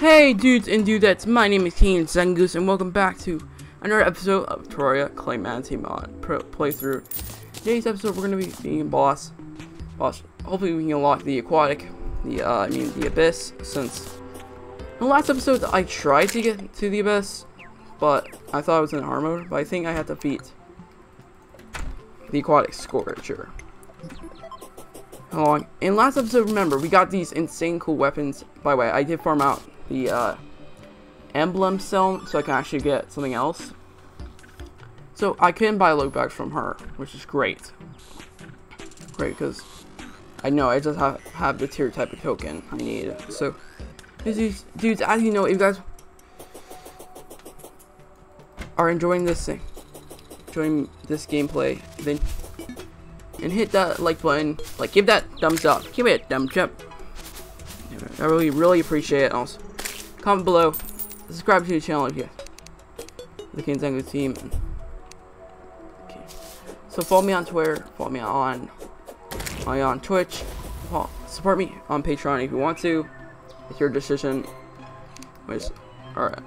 Hey dudes and dudettes, my name is Keen Zangoose and welcome back to another episode of Terraria Calamity Mod playthrough. Today's episode we're gonna be being boss. Boss hopefully we can unlock the aquatic, the uh, I mean the abyss, since in the last episode I tried to get to the abyss, but I thought I was in hard mode, but I think I had to beat the Aquatic Scourge. How long? In last episode, remember, we got these insane cool weapons. By the way, I did farm out the uh, emblem cell so I can actually get something else. So I can buy loot bags from her, which is great. Great, because I know I just have, have the tier type of token I need. So, these dudes, as you know, if you guys are enjoying this thing, enjoying this gameplay, then and hit that like button, like give that thumbs up, give it a thumbs up. I really, really appreciate it. Also, comment below, subscribe to the channel if you the King Zango team. Okay. So follow me on Twitter, follow me on follow on Twitch, support me on Patreon if you want to. It's your decision. Which, alright.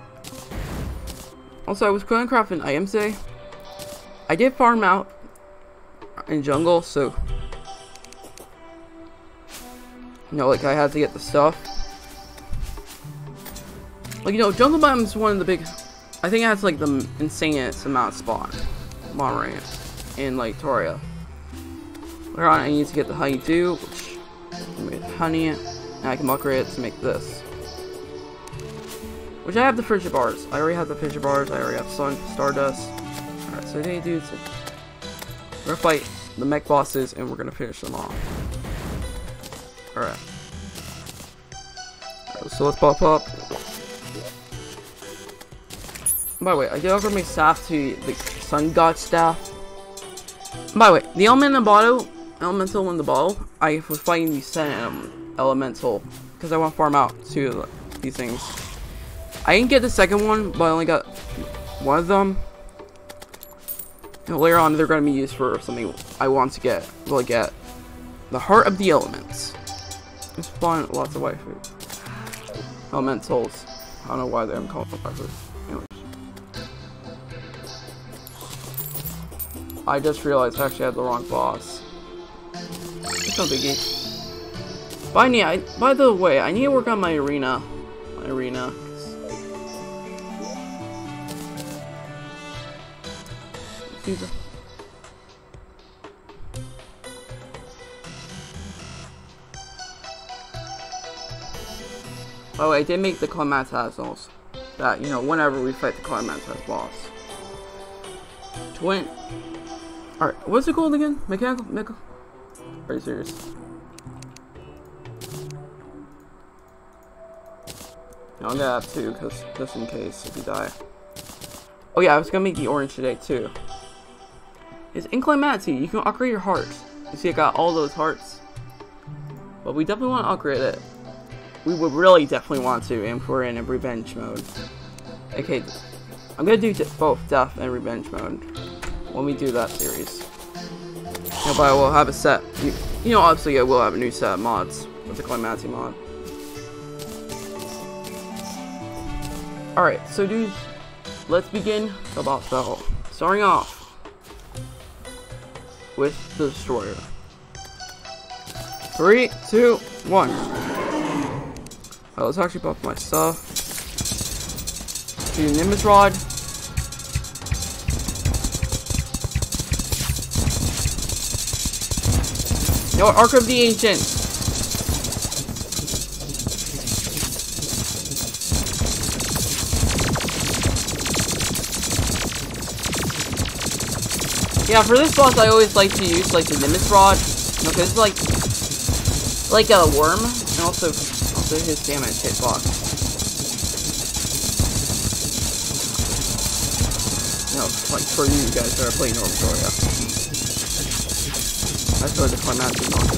Also, I was going crafting items today. I did farm out in jungle, so you know, like I had to get the stuff. Like you know, jungle is one of the big. I think it has like the insanest amount of spawn, spawn And, like Toria. Later on, I need to get the honeydew, which honey, and I can upgrade it to make this. Which I have the fissure bars. I already have the fissure bars. I already have sun, stardust. Alright, so they do. We're gonna fight the mech bosses and we're gonna finish them off. Alright. So let's pop up. By the way, I did offer my staff to the Sun God staff. By the way, the element in the bottle, elemental in the bottle, I was fighting the Sen um, elemental because I want to farm out two of these things. I didn't get the second one, but I only got one of them. And later on, they're going to be used for something I want to get. Will I get the heart of the elements. It's fun. Lots of waifu. Elementals. I don't know why they haven't called waifus. I just realized I actually had the wrong boss. It's no biggie. I by the way, I need to work on my arena. My arena. Oh, I did make the Calamitas That, you know, whenever we fight the Calamitas boss. Twin. Alright, what's it called again? Mechanical? Mechanical? Are you serious? No, I'm gonna have two, cause, just in case if you die. Oh yeah, I was gonna make the orange today too. It's Incline You can upgrade your hearts. You see I got all those hearts. But we definitely want to upgrade it. We would really definitely want to if we're in a revenge mode. Okay, I'm gonna do both death and revenge mode when we do that series. But I will have a set. You, you know, obviously I will have a new set of mods with the Calamity mod. Alright, so dudes, let's begin the boss battle. Starting off with the destroyer. Three, two, one. Right, let's actually buff my stuff. Do Nimbus Rod. No, Ark of the Ancient. Yeah, for this boss, I always like to use like the Nimbus Rod, because it's like like a worm, and also also his damage hitbox. Know, like for you guys that are playing Normal Toria. That's really the fun match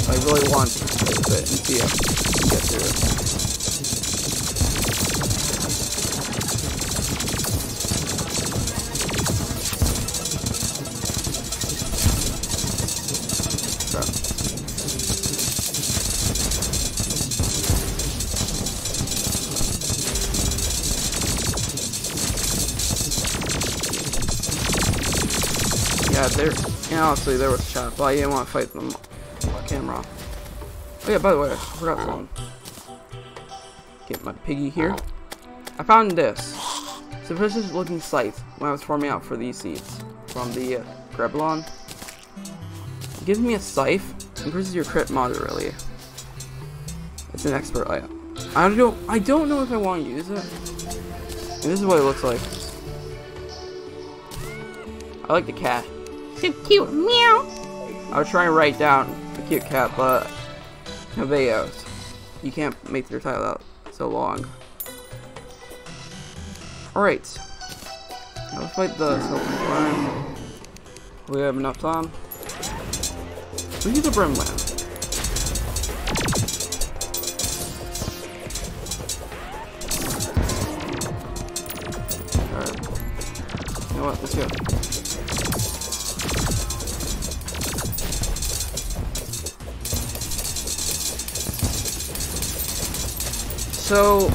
I really want to play with it and see if I can get through it. Honestly, there was chat, but I didn't want to fight them camera. Oh yeah, by the way, I forgot one. Get my piggy here. I found this. Suspicious looking sight when I was farming out for these seeds from the uh, Greblon. Gives me a scythe, increases your crit moderately. It's an expert item. I don't know. I don't know if I want to use it. And this is what it looks like. I like the cat. So cute, meow. I was trying to write down a cute cat, but no videos. You can't make your title out so long. Alright. Let's fight the Silver We have enough time. We need the Brimland. Alright. You know what? Let's go. So,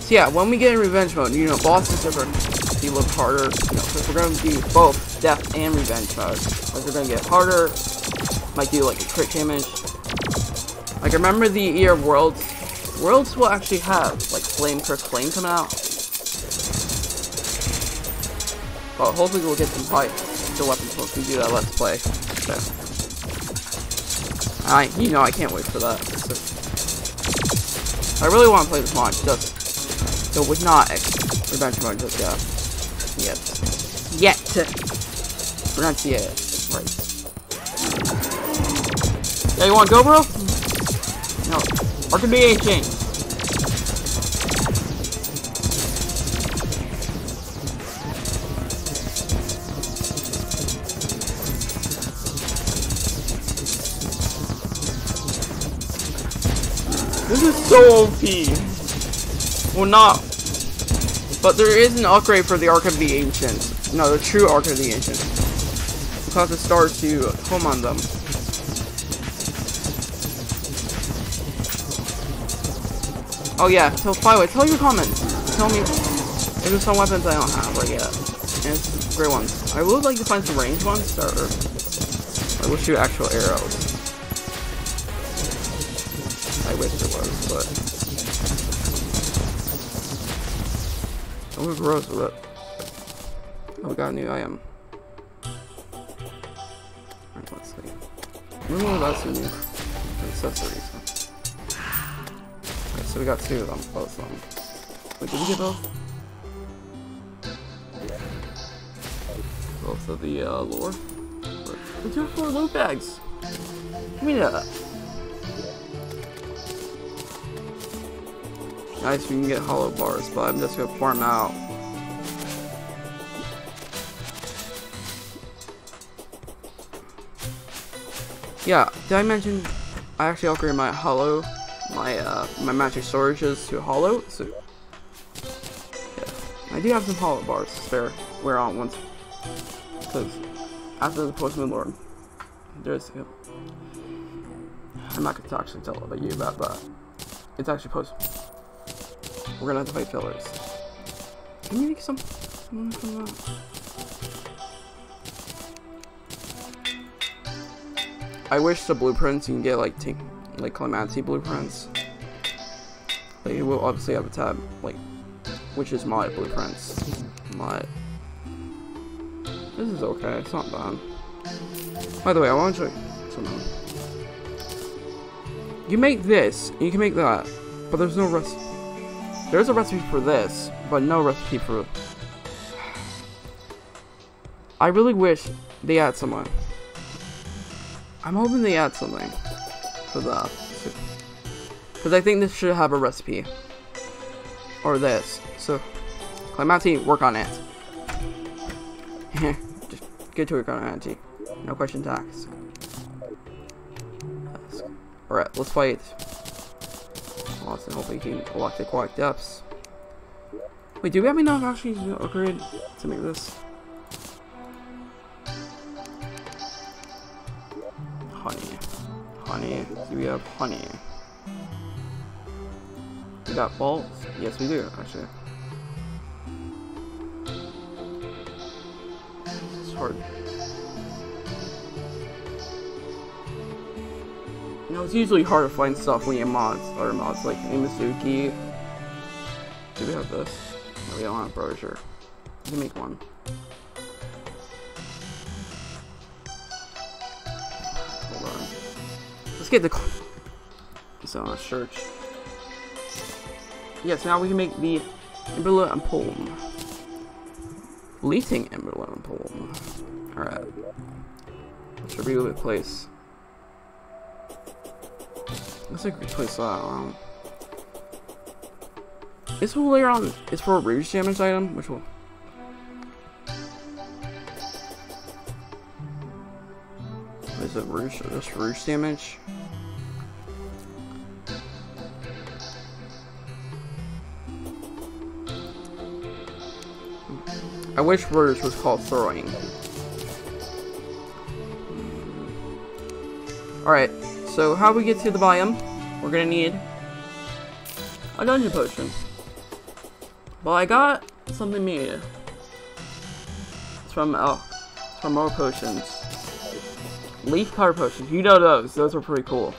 so yeah, when we get in revenge mode, you know, bosses are going to be a little harder, you know, because we're going to do both death and revenge mode. Like, we're going to get harder, might do, like, a crit damage. Like, remember the Year of Worlds? Worlds will actually have, like, Flame Curse Flame coming out. But hopefully we'll get some fight the weapons once we do that Let's Play. So. I, you know, I can't wait for that. I really want to play this mod, just so with not revenge mode just yet. Yet. Yet. Pronunciate right. Yeah, you want to go, bro? No. Or could is so OP. Well, not. But there is an upgrade for the Ark of the Ancients. No, the true Ark of the Ancients. Cause the stars to home on them. Oh yeah, so Flyway, tell your comments. Tell me if there's some weapons I don't have right yet. And great ones. I would like to find some ranged ones, or I will shoot actual arrows. But... We're gross with it. Oh, we got a new item. Alright, let's see. Remember that's a new accessories. Okay, so we got two of them, both of them. Wait, did we get both? Both of the uh, lore? The two four loot bags! Give me that. Nice, we can get hollow bars, but I'm just gonna farm out. Yeah, did I mention I actually upgraded my hollow, my uh, my magic storages to hollow, so yeah. I do have some hollow bars spare wear on once, because after the Postman Lord, there's, know, I'm not gonna actually tell about you about but it's actually post we're gonna have to fight fillers. Can you make some? I wish the blueprints you can get like take like Calamity blueprints. Like it will obviously have a tab like which is my blueprints. My this is okay, it's not bad. By the way, I you something. You make this, you can make that, but there's no rest there's a recipe for this, but no recipe for... I really wish they add someone. I'm hoping they add something for that. Because I think this should have a recipe. Or this. So, Clemente, work on it. Just get to work on it, No questions asked. Alright, let's fight And hopefully he can collect the quiet depths. Wait, do we have enough actually to upgrade to make this? Honey. Honey. Do we have honey? We got bolts? Yes, we do, actually. It's hard. It's usually hard to find stuff when you have mods, other mods like Imizuki. Do we have this? No, we don't have brochure. We can make one. Hold on. Let's get the. So, uh, search. Yes, now we can make the Emberla and Poem. Leasing Emberla and Poem. Alright. Should be a good place. Looks like we place that. Um, this will later on is for a rouge damage item, which will. Is it rouge? Just rouge damage. I wish Rouge was called throwing. Alright, so how we get to the biome? We're gonna need a dungeon potion. Well, I got something made. It's from uh, it's from more potions. Leaf color potions. You know those. Those are pretty cool.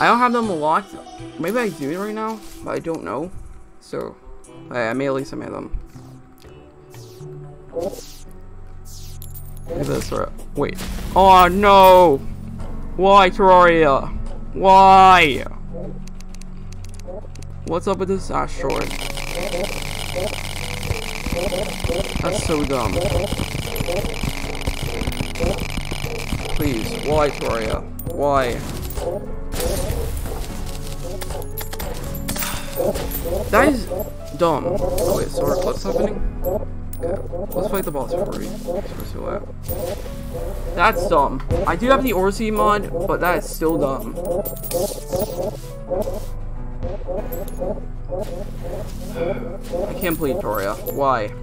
I don't have them locked. Maybe I do right now, but I don't know. So, I may at least have them. Look at this. Wait. Oh no! Why, Terraria? Why? What's up with this asteroid? That's so dumb. Please, why, Terraria? Why? That is dumb. Oh, wait, so what's happening? Okay. Let's fight the boss before we pursue that. That's dumb. I do have the Orsi mod, but that is still dumb. I can't believe Toria. Why?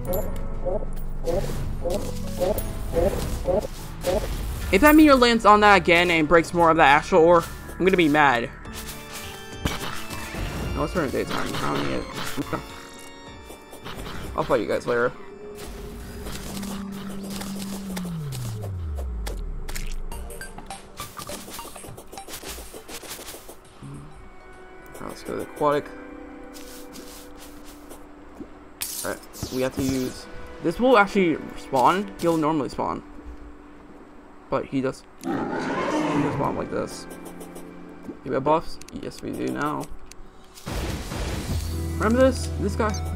If that meteor lands on that again and breaks more of the astral ore, I'm gonna be mad. No, it's turning daytime. I don't need it. I'll fight you guys later. To the aquatic. Alright, we have to use... This will actually spawn. He'll normally spawn. But he does... He does spawn like this. Do we have buffs? Yes, we do now. Remember this? This guy?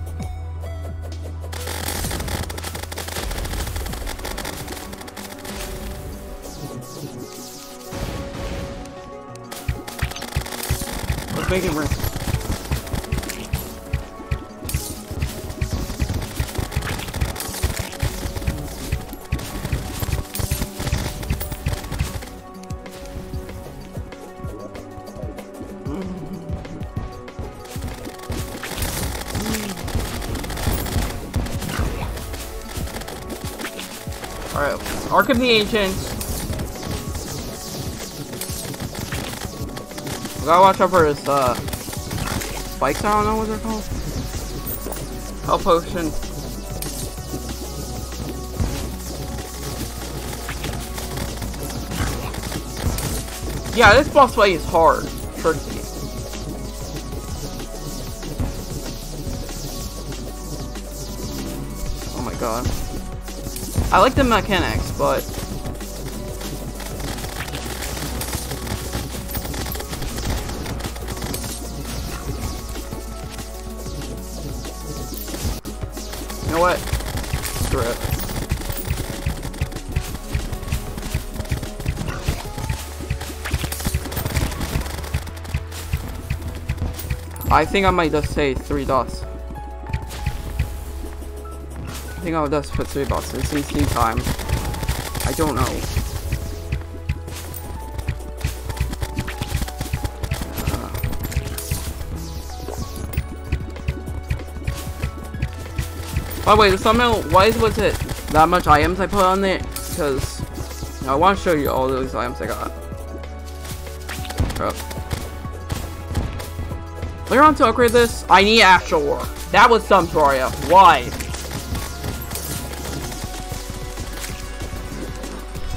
Make it ring. Alright, Ark of the Ancients. We gotta watch out for his, uh, spikes, I don't know what they're called. Health potion. Yeah, this boss fight is hard. Tricky. Oh my god. I like the mechanics, but what? Screw it. I think I might just say three dots. I think I'll just put three dots. It's CC time. I don't know. By the way, somehow, why was it that much items I put on it? Because I want to show you all those items I got. Oh. Later on to upgrade this, I need actual work. That was some Toria. Why?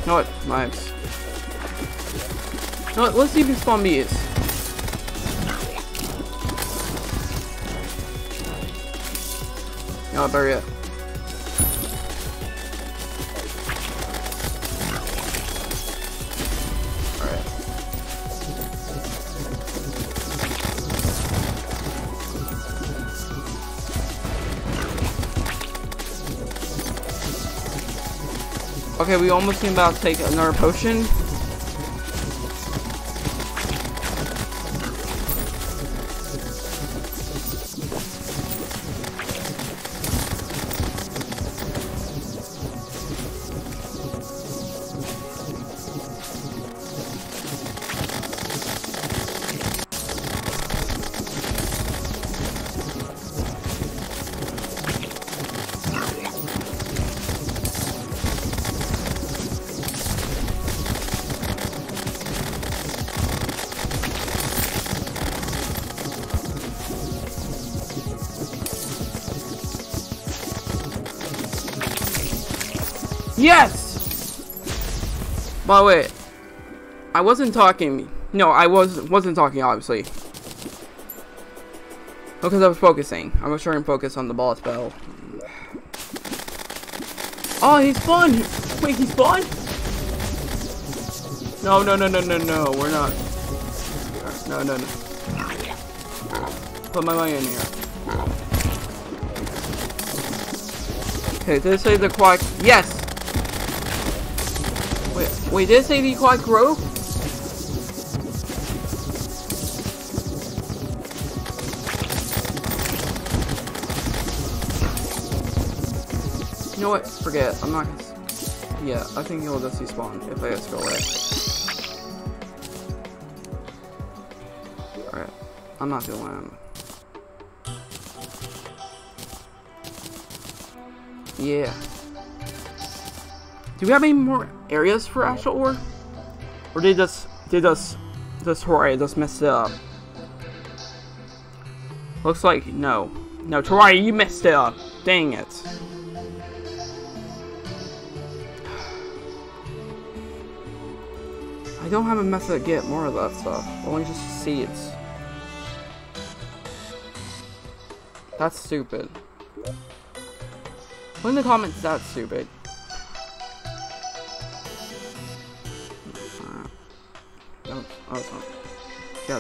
You know what? Knives. You know what? Let's see if we spawn bees. No, better yet. Okay, we almost seem about to take another potion. Yes! By the way, I wasn't talking. No, I was wasn't talking obviously. Because I was focusing. I was trying to focus on the boss battle. Oh, he's spawned! Wait, he spawned? No, no, no, no, no, no. We're not. No, no, no. Put my money in here. Okay, did it say the quack? Yes! Wait, did it say the quack grow? You know what? Forget. I'm not gonna... Yeah, I think he'll just despawn if I just go away. Alright. I'm not doing him. Yeah. Do we have any more areas for Astral Ore? Or did just did us this Toria just messed it up? Looks like no. No, Toria, you messed it up. Dang it. I don't have a method to get more of that stuff. Only just seeds. That's stupid. Put in the comments that's stupid.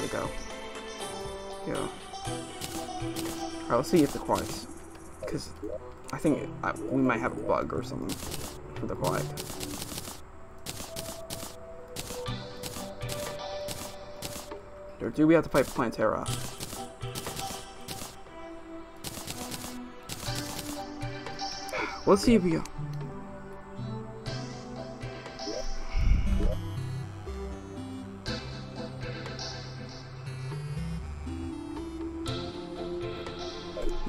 Go. Yeah. Let's see if the quartz. Because I think I, we might have a bug or something for the quiet. Or do we have to fight Plantera? Let's see if we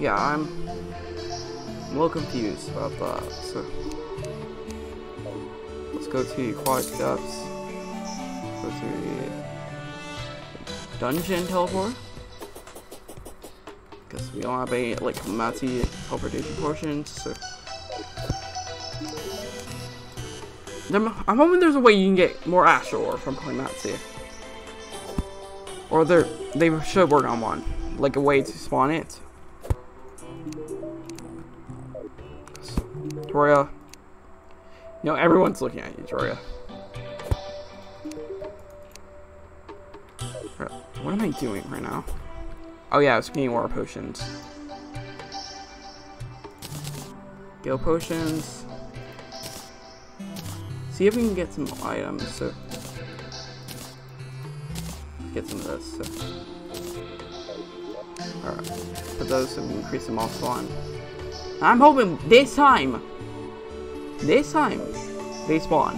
Yeah, I'm a little confused about that. So let's go to Aquatic Depths. Go to dungeon teleport. Because we don't have any like Mati teleportation portions, so I'm hoping there's a way you can get more Astral from Climaxia. Or they they should work on one. Like a way to spawn it. You know, everyone's looking at you, Toria. What am I doing right now? Oh yeah, I was getting war potions. Gale potions. See if we can get some items. So get some of this. So. Alright. Put those we increase them all spawn. I'm hoping this time, this time, they spawn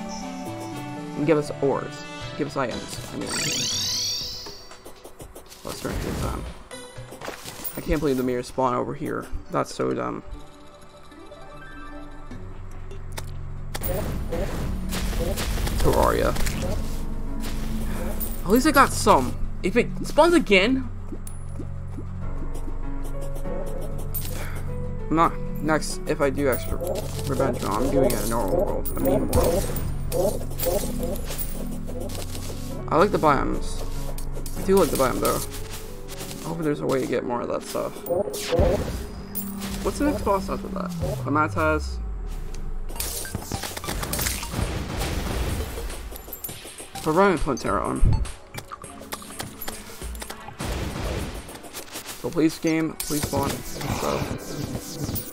and give us ores, give us items. I mean, let's turn this on. I can't believe the mirrors spawn over here. That's so dumb. Terraria. At least I got some. If it spawns again, I'm not next if I do extra revenge I'm doing it in a normal world, a meme world. I like the biomes. I do like the biome though. I hope there's a way to get more of that stuff. What's the next boss after that? Calamitas. But running Plantera on. So please game, please spawn. So,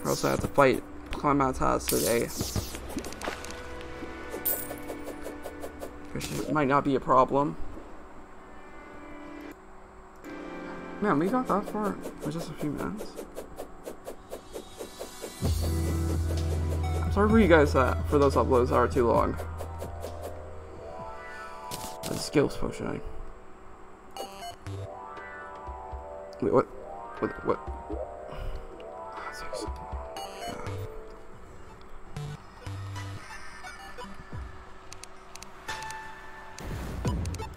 or else I have to fight Calamitas today. Which might not be a problem. Man, we got that far just a few minutes. I'm sorry for you guys that for those uploads that are too long. The skills potion. Wait, what? What? What?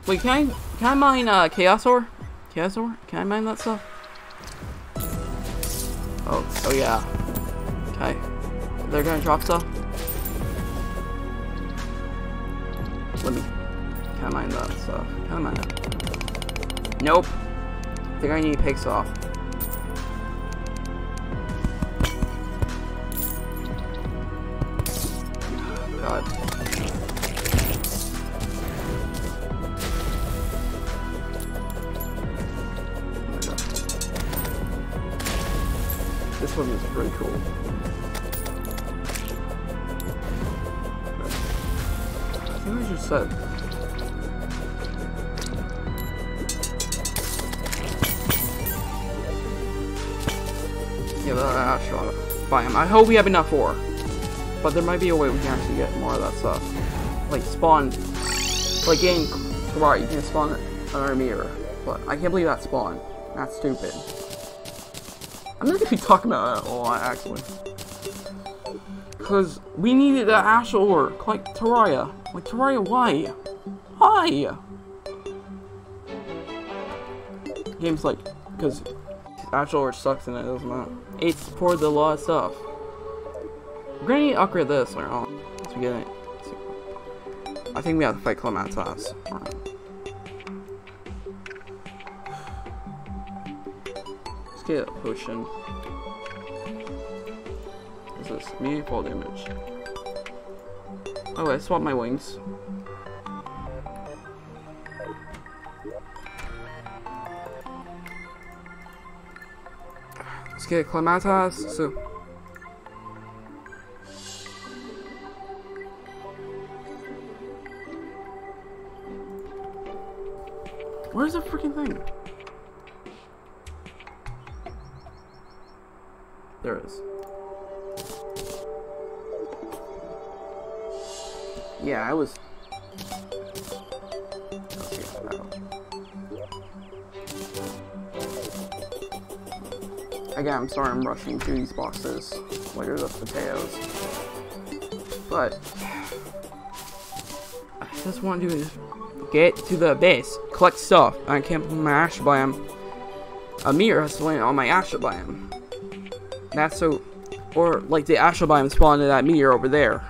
Wait, can I can I mine uh, Chaos Ore? Chaos Ore? Can I mine that stuff? Oh, oh yeah. Okay. They're gonna drop stuff. Let me. Can I mine that stuff? Can I mine it? Nope. I think I need pigs off. Yeah, the astronaut biome. I hope we have enough ore. But there might be a way we can actually get more of that stuff. Like spawn like getting right, you can spawn another mirror. But I can't believe that spawn. That's stupid. I'm not gonna be talking about that a lot, actually. Because we needed that Ash Ore, like Terraria. Like, Terraria, why? Why? Game's like, because Ash Ore sucks and it doesn't matter. It supports a lot of stuff. We're gonna need upgrade this later on. Let's get it. I think we have to fight. Right. Let's get a potion. What's this? Medium fall damage. Oh, I swapped my wings. Let's get Calamitas. So. Where's the freaking thing? There it is. Yeah, I was. Again, I'm sorry I'm rushing through these boxes. Later the potatoes. But I just want to do is get to the base, collect stuff. I can't put my ash biome. A mirror has to land on my ash biome. That's so, or like the ash biome spawned in that mirror over there.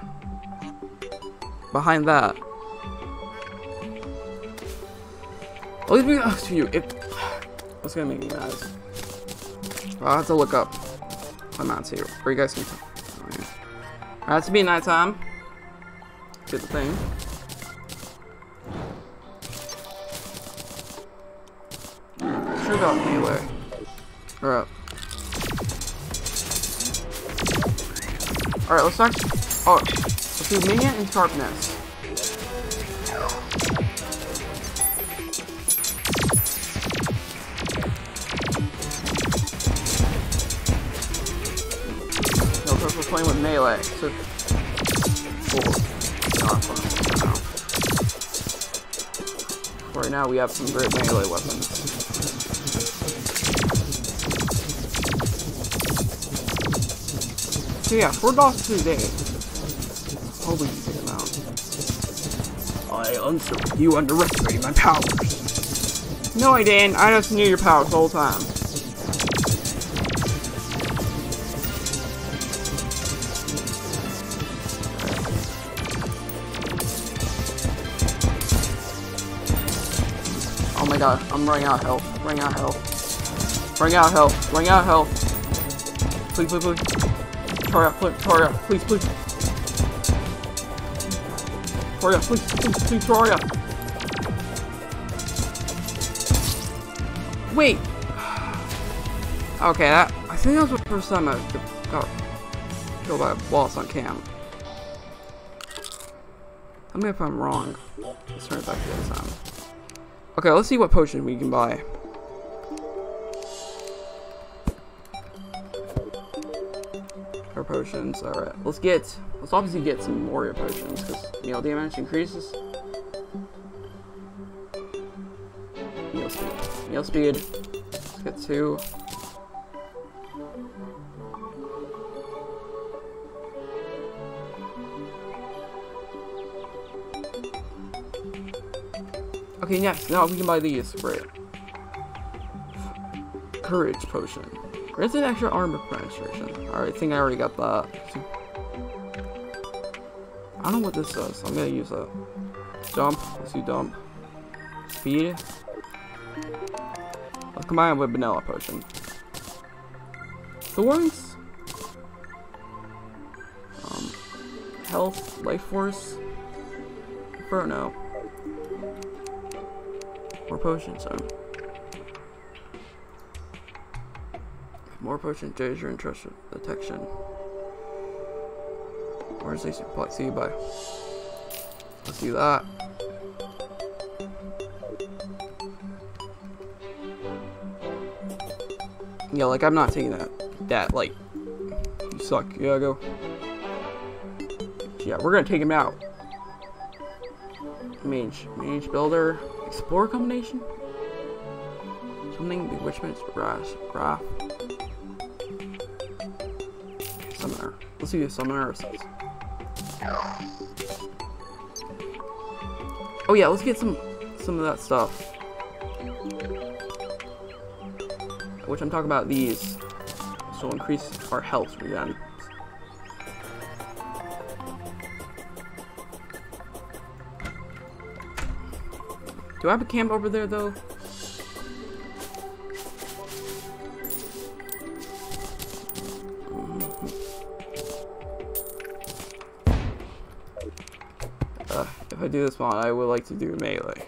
Behind that. At least we to you. It, what's gonna make me mad? I'll have to look up Clements here. Or you guys can. Oh, it has to be nighttime. The thing. Sure got melee. Alright. Alright, let's actually. Oh, let's do minion and sharpness. Playing with melee, so. Cool. Not. For right now, we have some great melee weapons. So yeah, four bosses a day. Hope we can take them out. I answer. You underestimated my powers. No, I didn't. I just knew your powers the whole time. God, I'm running out of health. Running out of health. Running out of health. Running out of health. Please, please, please. Hurry up, please, hurry up, please, please. Hurry up, please, please, please, hurry up. Wait. Okay, that I think that was the first time I got killed by a boss on cam. Tell me if I'm wrong. Let's turn it back to this time. Okay, let's see what potion we can buy. Our potions, alright. Let's get, let's obviously get some warrior potions, because meal damage increases. Meal speed. Meal speed. Let's get two. Okay, yes, now we can buy these. Great. Courage potion. Grants an extra armor penetration. Alright, I think I already got that. I don't know what this does. I'm gonna use a dump. Let's do dump. Speed. Let's combine it with vanilla potion. Thorns. Um, health, life force. Inferno. More potions, so. More potion, danger, and trust detection. Where's they see you by? Let's do that. Yeah, like I'm not taking that. That like, you suck. Yeah, go. Yeah, we're gonna take him out. Mage, mage builder. Explore combination? Something bewitchment, grass, graph. Summoner. Let's see if summoner says. Oh yeah, let's get some some of that stuff. Which I'm talking about these. So increase our health again. Do I have a camp over there, though? Uh, if I do this mod, I would like to do melee.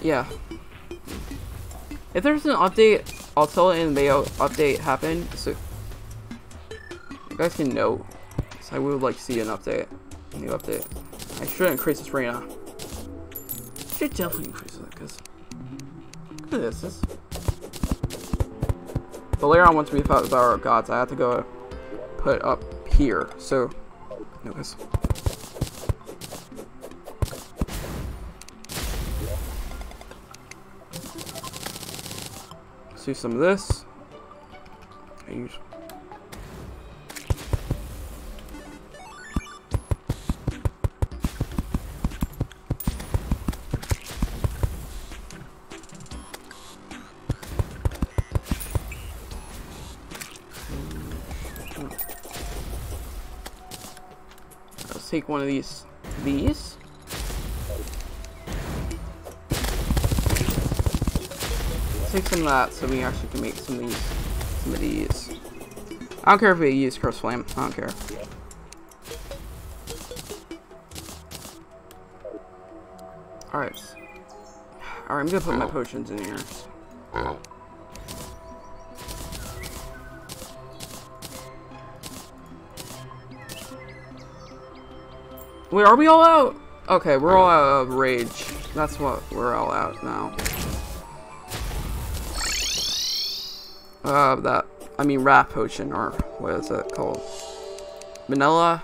Yeah. If there's an update, I'll tell it in the update happened. So you guys can know. I would like to see an update. A new update. I should increase this right now. Should definitely increase it because look at this. this but later on, once we fought the Tower of Gods, I have to go put up here. So, notice. Let's do some of this. I use take one of these. These? take some of that so we actually can make some of these. Some of these. I don't care if we use Curse Flame. I don't care. Alright. Alright, I'm gonna put my potions in here. Wait, are we all out? Okay, we're all out of rage. That's what we're all out now. Uh, that, I mean, wrath potion, or what is it called? Vanilla.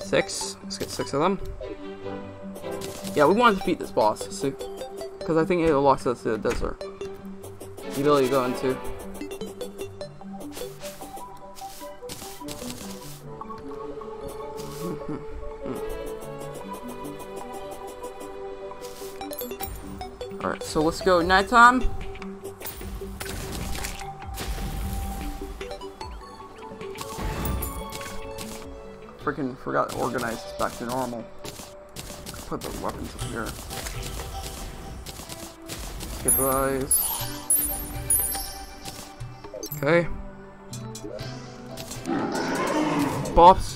Six. Let's get six of them. Yeah, we want to defeat this boss, because I think it locks us to the desert. The ability to go into. So let's go nighttime. freaking forgot to organize this back to normal. Put the weapons up here. Get those. Okay. Boss.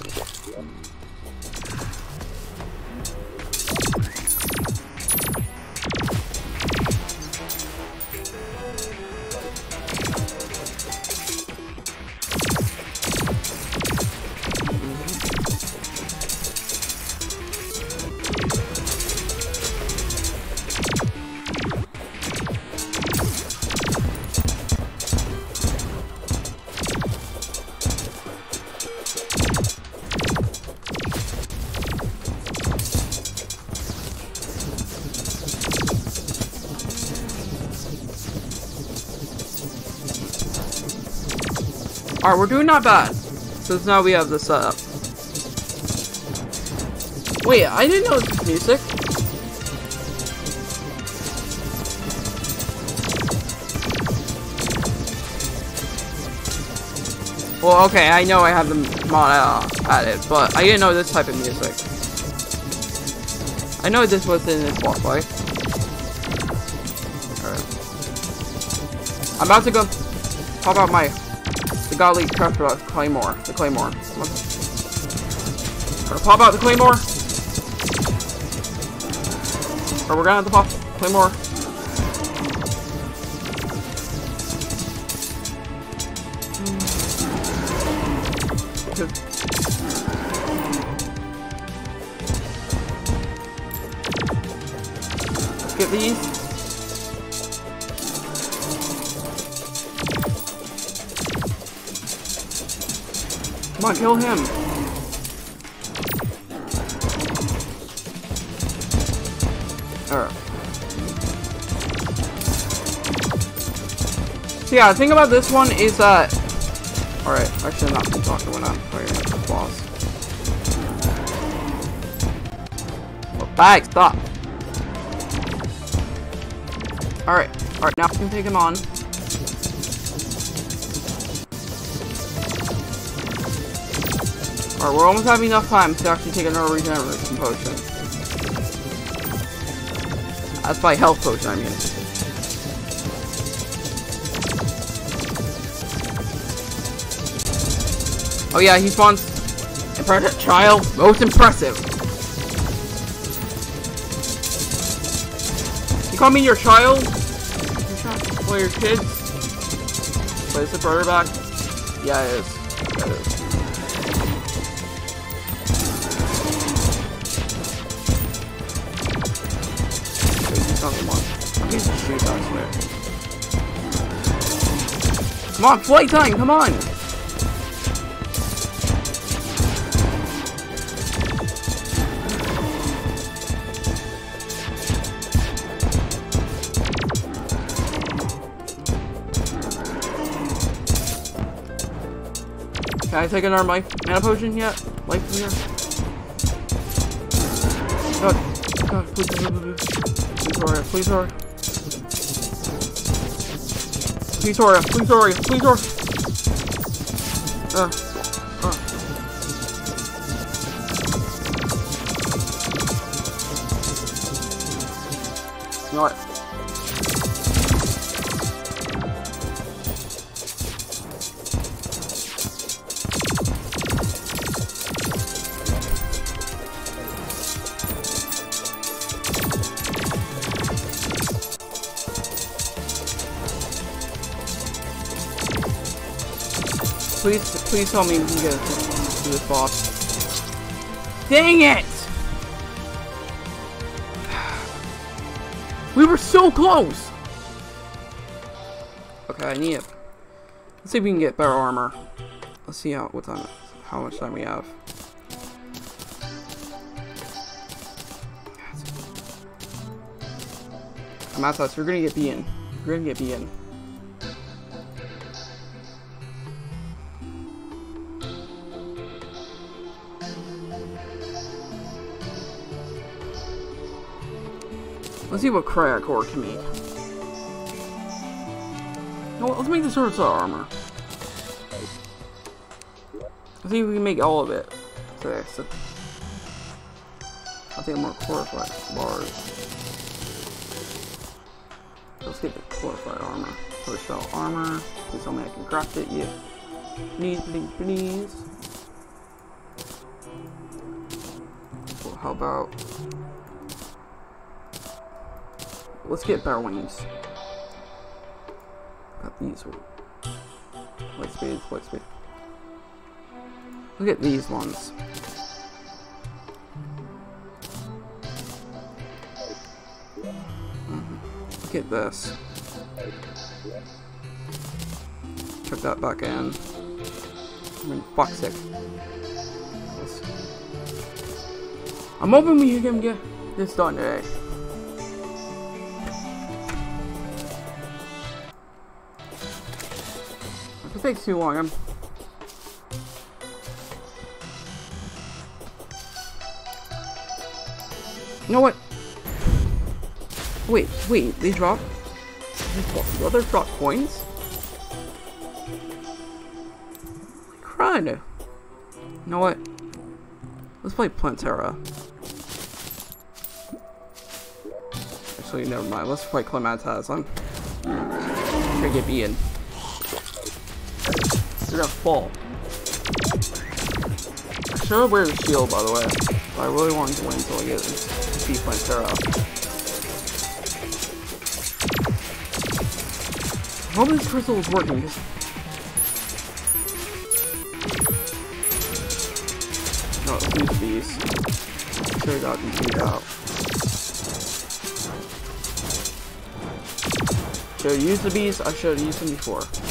We're doing not bad. Since now we have this setup. Wait, I didn't know this music. Well, okay, I know I have the mod uh, added, but I didn't know this type of music. I know this was in this walkway. Alright. I'm about to go pop out my the godly treasure claymore. The claymore. Gonna pop out the claymore. Or we're gonna have to pop claymore. Get these. On, kill him. Alright. So yeah, the thing about this one is that... Alright, I should not talking when I'm playing the boss. Oh, bag, stop. Alright, alright, now we can take him on. Alright, we're almost having enough time to actually take another regeneration potion. That's by health potion, I mean. Oh yeah, he spawns impressive child. Most impressive. You call me your child? Play your kids? Play the brother back? Yeah, it is. Yeah, it is. Come on, flight time, come on! Can I take another life mana potion yet? Life from here? God, God, please, please, please, please. Please hurry, please hurry. Please hurry, please hurry, please hurry. Uh. Please, tell me we can get to this boss. Dang it! We were so close! Okay, I need it. Let's see if we can get better armor. Let's see how what time how much time we have. I'm outside, so you're gonna get beaten. You're gonna get beaten. Let's see what Cryoc Core can make. Let's make the sword armor. Let's see if we can make all of it. Okay, so I'll take more chlorophyte bars. Let's get the chlorophyte armor. Shell armor. Please tell me I can craft it. Yeah. Please, please, please. Well, how about let's get better wings. Got these. Light speed, light speed. Look at these ones. Mm-hmm. Look at this. Check that back in. I mean, fuck sick. I'm hoping we can get this done today. Takes too long, I'm You know what? Wait, wait, they drop? The other drop coins? Crud. You know what? Let's play Plantera. Actually, never mind. Let's play Calamitas. I'm gonna get beaten. They're gonna fall. I should wear the shield, by the way. But I really wanted to win until I get beat Plantera. I hope this crystal is working. No, use these. Should have gotten beat out. Should have used the bees? I should have used them before.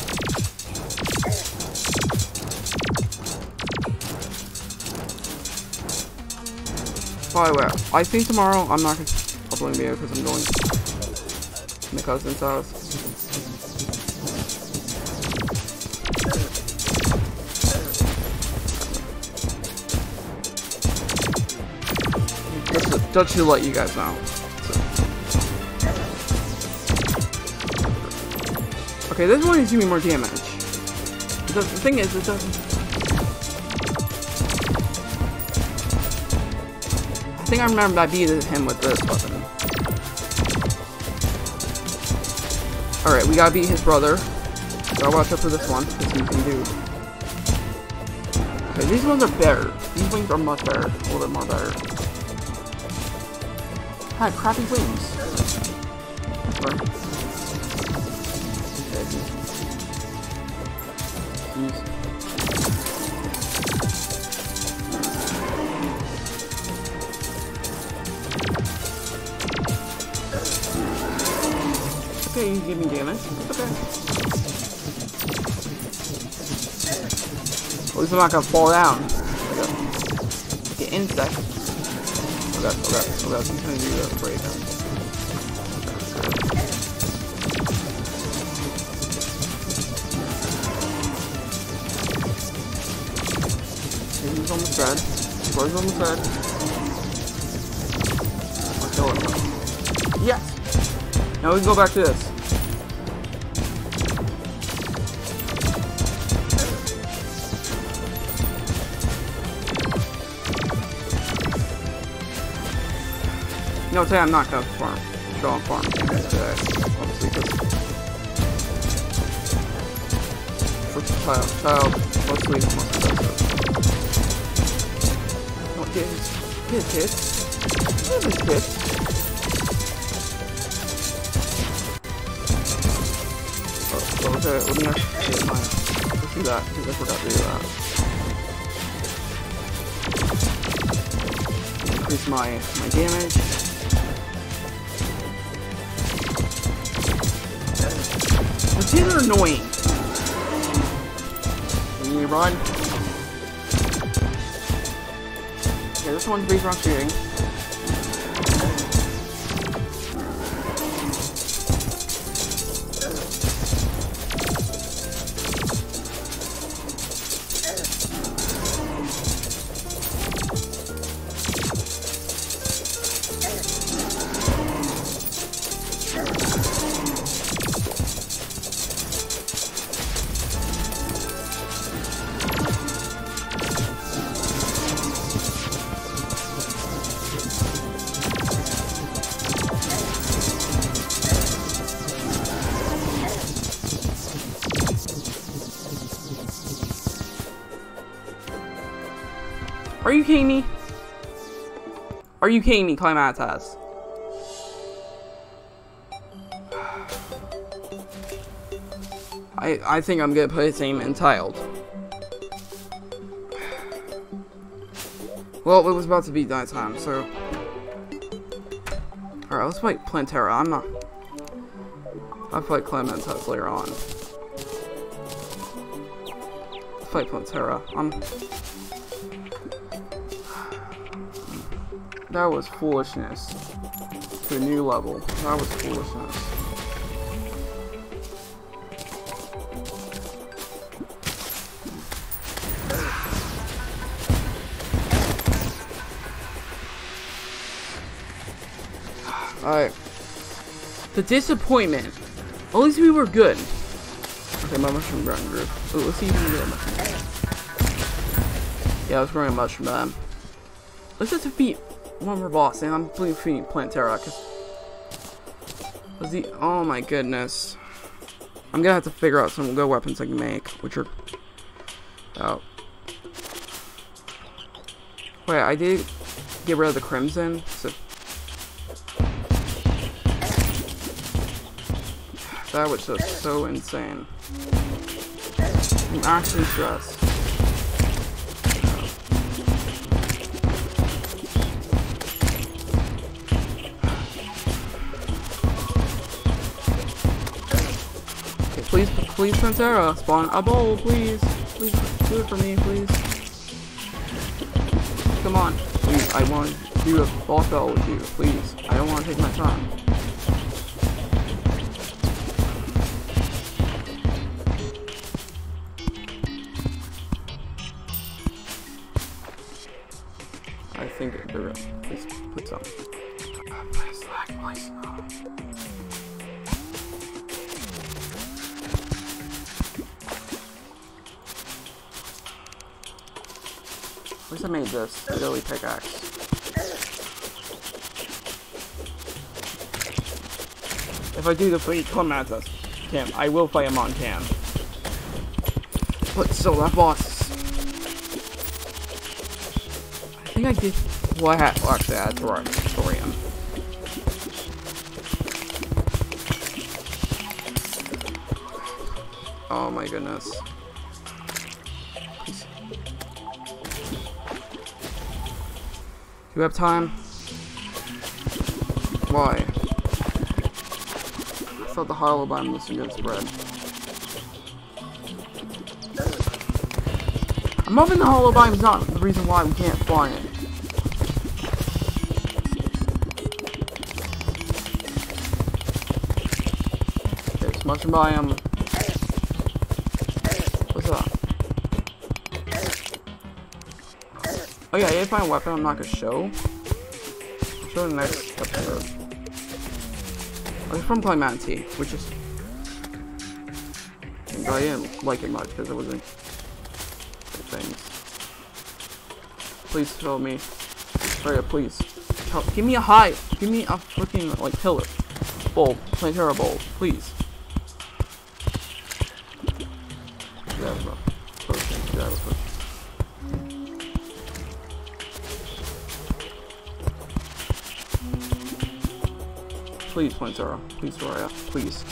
Way, I think tomorrow I'm not gonna upload video because I'm going to my cousin's house. Just just to let you guys know. Okay, this one is doing more damage. The thing is, it doesn't I think I remember I beat him with this weapon. Alright, we gotta beat his brother. Gotta watch out for this one, because he can do. Okay, these ones are better. These wings are much better. A little bit more better. Had crappy wings. Okay. Okay, you give me damage. okay. At least I'm not gonna fall down. Like an insect. Oh god, oh god, oh god, trying to do that break. He's almost dead. He's almost dead. I'll kill him. Yes! Now we go back to this. No, today I'm not gonna farm. Go on farm today, obviously, for child, child, mostly, mostly does What kids? Kids, kids. Kids, kids. Oh, okay, let me actually get my, let's do that, because I forgot to do that. Increase my, my damage. These are annoying. Can you run? Okay, this one's based on shooting. Are you kidding me, Calamitas? I, I think I'm gonna put his name in tiled. Well, it was about to be nighttime, so... Alright, let's play Plantera. I'm not... I'll play Calamitas later on. Let's play Plantera. I'm... That was foolishness. To a new level. That was foolishness. Alright. The disappointment. At least we were good. Okay, my mushroom growing group. Ooh, let's see if we can get a mushroom. Yeah, I was growing a mushroom man. Let's just defeat one more boss, and I'm defeating Plantera, because... Was the... Oh my goodness. I'm gonna have to figure out some good weapons I can make, which are... Oh. Wait, I did get rid of the Crimson, so That was just so insane. I'm actually stressed. Please, please, spawn a bowl, please. Please, do it for me, please. Come on, please, I want to do a boss battle with you, please. I don't want to take my time. I think they're please put some. Please lag, please. At least I made this Billy pickaxe. If I do the free Calamitas cam, I will fight him on cam. But so that boss I think I did what well, well, actually, that's right. Thorium. Oh my goodness. You have time? Why? I thought the hallow biome was a good spread. I'm hoping the hallow biome is not the reason why we can't fly it. Mushroom biome. Oh yeah, I did find a weapon I'm not gonna show. I'll show the next episode. Oh, it's from Clemente, which is... I didn't like it much because it wasn't... things. Please show me. Hurry please. Help. Give me a high. Give me a freaking, like, pillar. Bowl. Plantera bulb. Please. Please, Point Zero. Please, Doria. Please.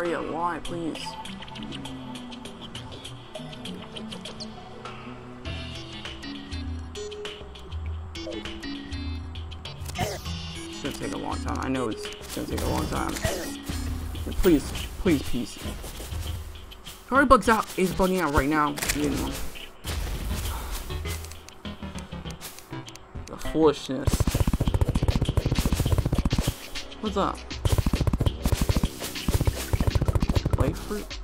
Terraria, why, please? It's gonna take a long time. I know it's it's gonna take a long time. Please, please, please. Sorry, bugs out is bugging out right now. You know. The foolishness. What's up? Life fruit?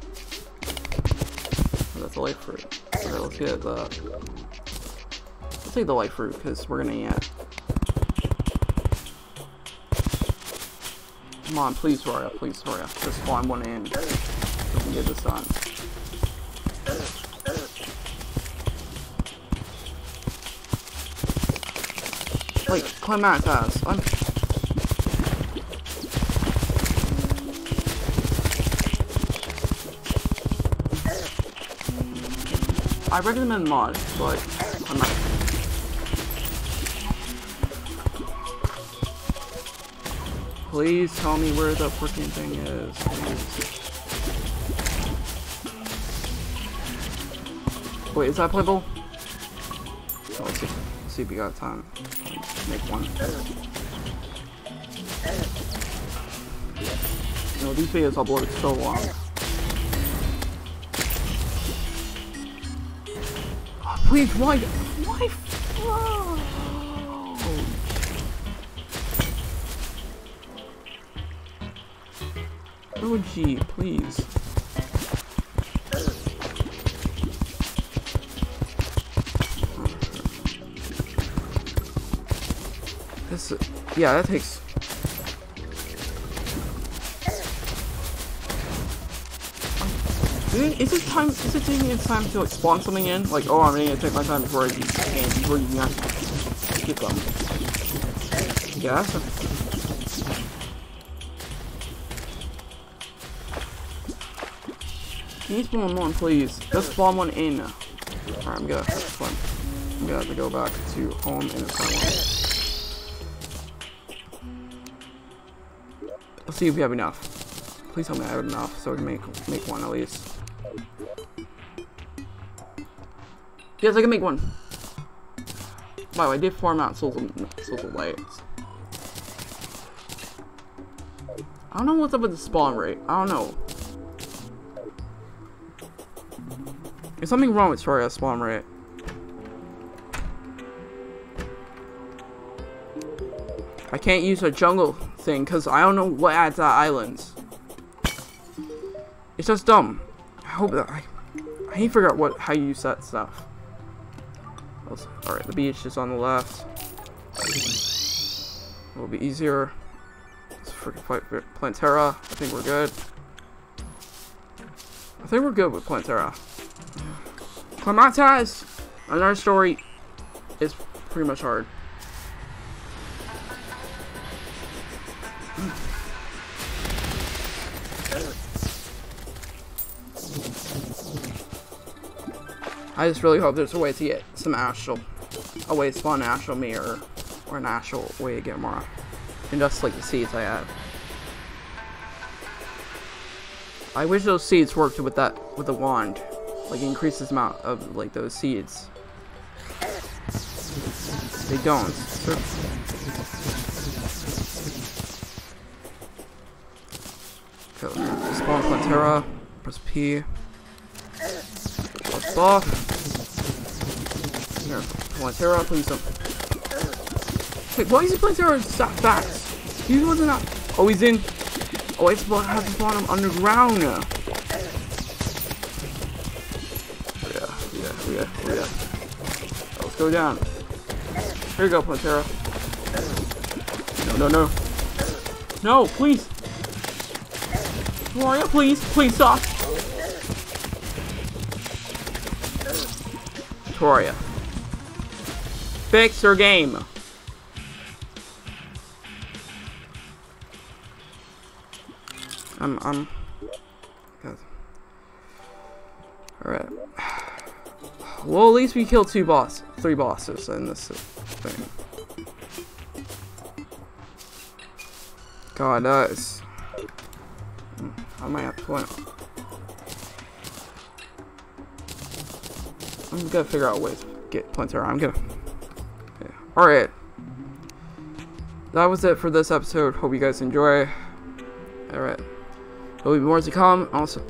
Oh, that's a life fruit. Okay, let's get the. Let's take the life fruit because we're gonna get Come on, please up, please up. Just spawn one in. So we can get this done. Like, Calamitas. I'm... I recommend mod, but I'm not. Please tell me where the freaking thing is. Please. Wait, is that playable? Oh, let's, see. let's see if we got time. Make one. You know, these videos uploaded so long. Please, why? Gee, please. This, yeah, that takes. Is it time? Is it taking its time to like spawn something in? Like, oh, I'm gonna take my time before I can before you can actually get them. Yeah. Can you spawn one, please? Just spawn one in. Alright, I'm gonna have fun. I'm gonna have to go back to home and spawn one. Let's see if we have enough. Please tell me I have enough so we can make make one at least. Yes, I can make one. Wow, I did farm out of Lights. I don't know what's up with the spawn rate. I don't know. There's something wrong with Terraria spawn rate. I can't use a jungle thing because I don't know what adds that islands. It's just dumb. I hope that I I need to figure out what how you use that stuff. Alright, the beach is on the left. It'll be easier. Let's freaking fight Plantera. I think we're good. I think we're good with Plantera. Calamitas! Another story is pretty much hard. I just really hope there's a way to get some astral, a way to spawn astral me or, or an astral way to get more and just like the seeds I have. I wish those seeds worked with that, with the wand. Like increases amount of like those seeds. They don't. They're Spawn Plantera, press P. Let's off. Here, Plantera, please don't. Wait, why is he Plantera that fast? He wasn't. Oh, he's in. Oh, I spawn, have to spawn him underground. Yeah, yeah, yeah, yeah. Let's go down. Here you go, Plantera. No, no, no. No, please. Mario, please, please stop. Victoria. Fix your game. I'm, I'm, Alright. Well, at least we killed two boss, three bosses in this thing. God, that is... I might have to. I'm gonna figure out ways to get Plantera. I'm gonna. Yeah. Alright. That was it for this episode. Hope you guys enjoy. Alright. There'll be more to come. Also,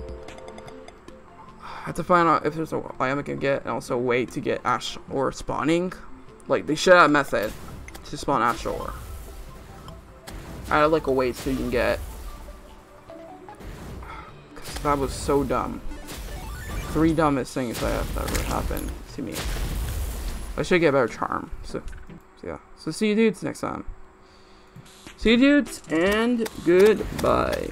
have to find out if there's a item I can get and also a way to get Ash Ore spawning. Like, they should have a method to spawn Ash Ore. I had like a way so you can get. Cause that was so dumb three dumbest things that have ever happened to me. I should get better charm. So, so yeah. So see you dudes next time. See you dudes and goodbye.